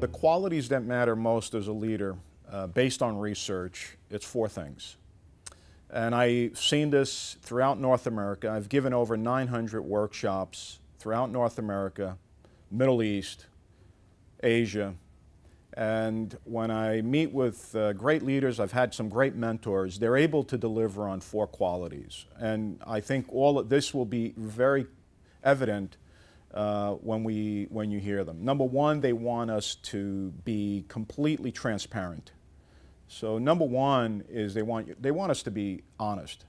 the qualities that matter most as a leader, uh, based on research, it's four things. And I've seen this throughout North America. I've given over 900 workshops throughout North America, Middle East, Asia. And when I meet with uh, great leaders, I've had some great mentors, they're able to deliver on four qualities. And I think all of this will be very evident uh, when, we, when you hear them. Number one, they want us to be completely transparent. So number one is they want, you, they want us to be honest.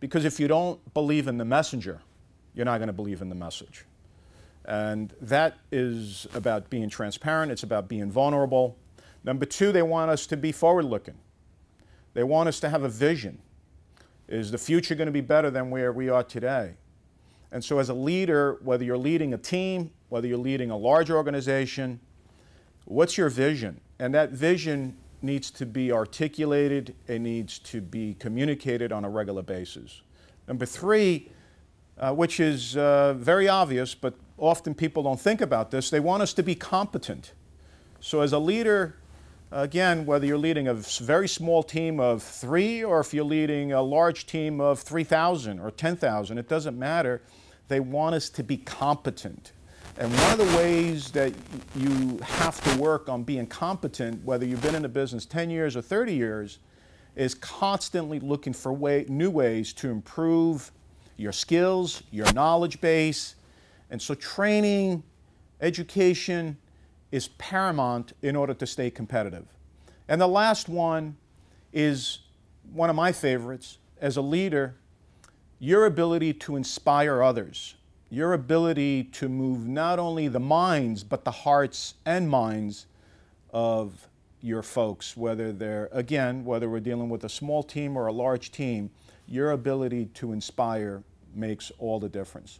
Because if you don't believe in the messenger, you're not going to believe in the message. And that is about being transparent. It's about being vulnerable. Number two, they want us to be forward looking. They want us to have a vision. Is the future going to be better than where we are today? And so, as a leader, whether you're leading a team, whether you're leading a large organization, what's your vision? And that vision needs to be articulated, it needs to be communicated on a regular basis. Number three, uh, which is uh, very obvious, but often people don't think about this, they want us to be competent. So, as a leader, again, whether you're leading a very small team of three or if you're leading a large team of 3,000 or 10,000, it doesn't matter. They want us to be competent. And one of the ways that you have to work on being competent, whether you've been in the business 10 years or 30 years, is constantly looking for way, new ways to improve your skills, your knowledge base. And so training, education is paramount in order to stay competitive. And the last one is one of my favorites. As a leader, your ability to inspire others, your ability to move not only the minds, but the hearts and minds of your folks, whether they're, again, whether we're dealing with a small team or a large team, your ability to inspire makes all the difference.